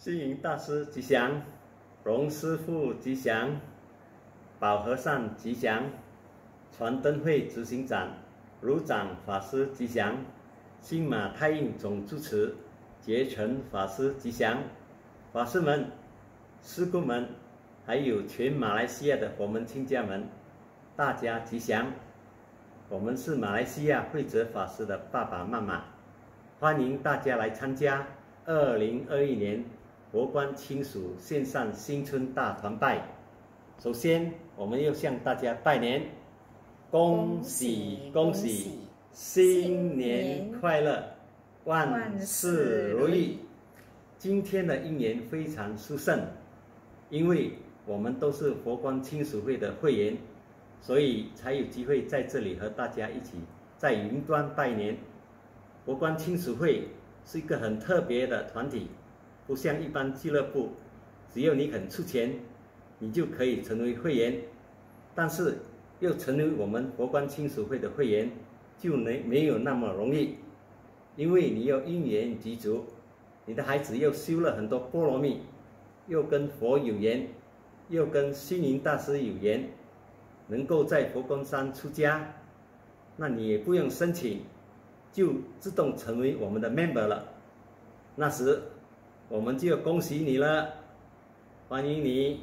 星云大师吉祥，龙师傅吉祥，宝和尚吉祥，传灯会执行长卢长法师吉祥，新马太印总主持结成法师吉祥，法师们、师姑们，还有全马来西亚的佛门亲家们，大家吉祥！我们是马来西亚慧哲法师的爸爸妈妈，欢迎大家来参加二零二一年。佛光亲属线上新春大团拜，首先我们要向大家拜年，恭喜恭喜，新年快乐，万事如意。今天的一年非常殊胜，因为我们都是佛光亲属会的会员，所以才有机会在这里和大家一起在云端拜年。佛光亲属会是一个很特别的团体。不像一般俱乐部，只要你肯出钱，你就可以成为会员。但是要成为我们佛光亲属会的会员，就没没有那么容易，因为你要因缘具足，你的孩子又修了很多波罗蜜，又跟佛有缘，又跟心灵大师有缘，能够在佛光山出家，那你也不用申请，就自动成为我们的 member 了。那时。我们就恭喜你了，欢迎你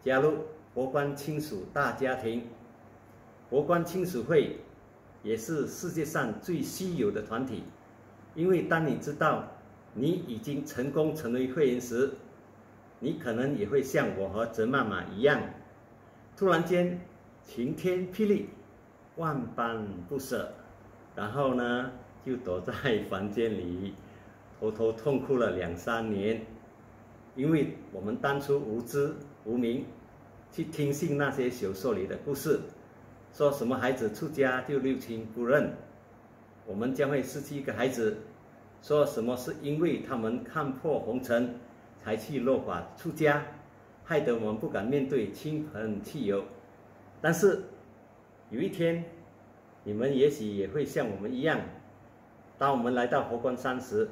加入佛光亲属大家庭。佛光亲属会也是世界上最稀有的团体，因为当你知道你已经成功成为会员时，你可能也会像我和泽妈妈一样，突然间晴天霹雳，万般不舍，然后呢就躲在房间里。偷偷痛哭了两三年，因为我们当初无知无明，去听信那些小说里的故事，说什么孩子出家就六亲不认，我们将会失去一个孩子，说什么是因为他们看破红尘，才去落法出家，害得我们不敢面对亲朋戚友。但是有一天，你们也许也会像我们一样，当我们来到佛光山时。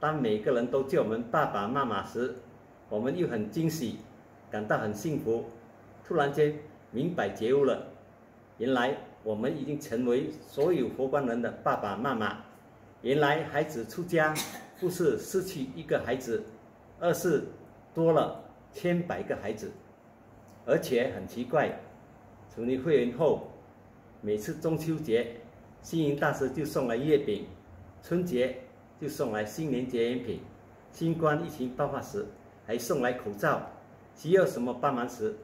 当每个人都叫我们爸爸妈妈时，我们又很惊喜，感到很幸福。突然间明白觉悟了，原来我们已经成为所有佛光人的爸爸妈妈。原来孩子出家不是失去一个孩子，而是多了千百个孩子。而且很奇怪，成立会员后，每次中秋节，星云大师就送来月饼，春节。就送来新年节缘品，新冠疫情爆发时还送来口罩。需要什么帮忙时，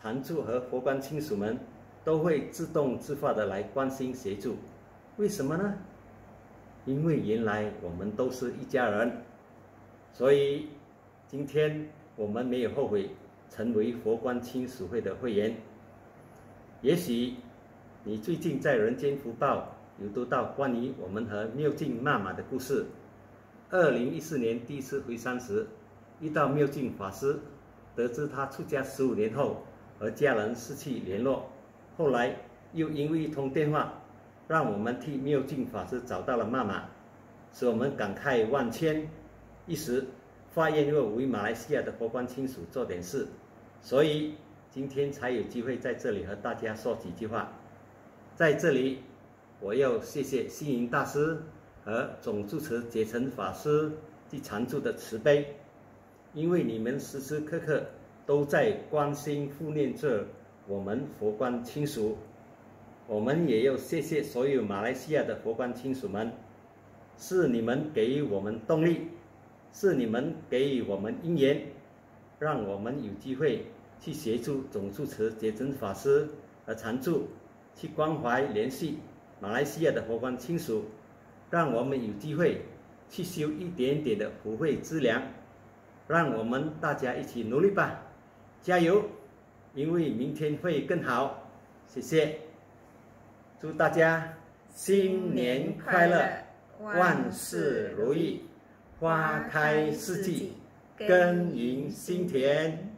常住和佛光亲属们都会自动自发的来关心协助。为什么呢？因为原来我们都是一家人，所以今天我们没有后悔成为佛光亲属会的会员。也许你最近在人间福报。有读到关于我们和妙净妈妈的故事。二零一四年第一次回山时，遇到妙净法师，得知他出家十五年后和家人失去联络，后来又因为一通电话，让我们替妙净法师找到了妈妈，使我们感慨万千，一时发愿要为马来西亚的佛光亲属做点事，所以今天才有机会在这里和大家说几句话，在这里。我要谢谢星云大师和总主持结成法师及常住的慈悲，因为你们时时刻刻都在关心护念着我们佛光亲属。我们也要谢谢所有马来西亚的佛光亲属们，是你们给予我们动力，是你们给予我们因缘，让我们有机会去协助总主持结成法师和常住去关怀联系。马来西亚的佛光亲属，让我们有机会去修一点点的福慧资粮，让我们大家一起努力吧，加油！因为明天会更好。谢谢，祝大家新年快乐，万事如意，花开四季，耕耘心田。